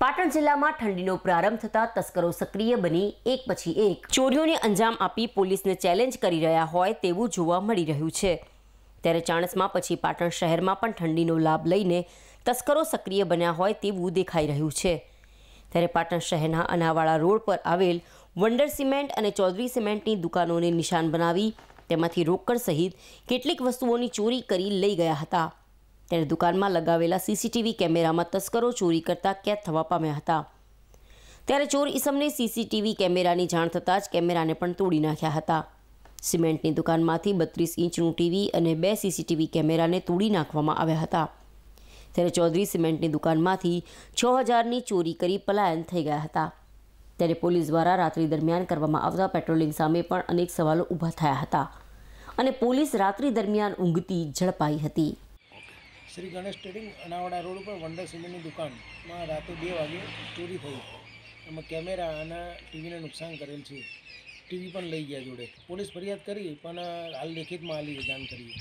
પાટણ જિલ્લામાં ઠંડીનો પ્રારંભ થતાં તસ્કરો સક્રિય બની એક પછી એક. ચોરીઓને અંજામ આપી પોલીસને ચેલેન્જ કરી રહ્યા હોય તેવું જોવા મળી રહ્યું છે. ત્યારે ચાણસમાં પછી પાટણ શહેરમાં પણ ઠંડીનો લાભ લઈને તસ્કરો સક્રિય બન્યા હોય તેવું દેખાઈ રહ્યું છે. ત્યારે પાટણ શહેરના અનાવાળા રોડ પર આવેલ વંડર સિમેન્ટ અને ચૌધરી સિમેન્ટની દુકાનોને નિશાન બનાવી તેમાંથી રોકડ સહિત કેટલીક વસ્તુઓની ચોરી કરી લઈ ગયા હતા. ત્યારે દુકાનમાં લગાવેલા સીસીટીવી કેમેરામાં તસ્કરો ચોરી કરતા કેદ થવા પામ્યા હતા. ત્યારે ચોર ઈસમને સીસીટીવી કેમેરાની જાણ થતાં જ કેમેરાને પણ તોડી નાખ્યા હતા. સિમેન્ટની દુકાનમાંથી બત્રીસ ઇંચનું ટીવી અને બે સીસીટીવી કેમેરાને તોડી નાખવામાં આવ્યા હતા. ત્યારે ચૌધરી સિમેન્ટની દુકાનમાંથી છ હજારની ચોરી કરી પલાયન થઈ ગયા હતા. ત્યારે પોલીસ દ્વારા રાત્રિ દરમિયાન કરવામાં આવતા પેટ્રોલિંગ સામે પણ અનેક સવાલો ઊભા થયા હતા અને પોલીસ રાત્રિ દરમિયાન ઊંઘતી ઝડપાઈ હતી. શ્રી ગણેશ ટ્રેડિંગ અનાવાડા રોડ ઉપર વંડર સિમેન્ટની દુકાનમાં રાતે બે વાગે ચોરી થઈ. એમાં કેમેરા અને ટીવીને નુકસાન કરેલ છે. ટીવી પણ લઈ ગયા જોડે. પોલીસ ફરિયાદ કરી, પણ હાલ લેખિતમાં હાલી જાણ કરી.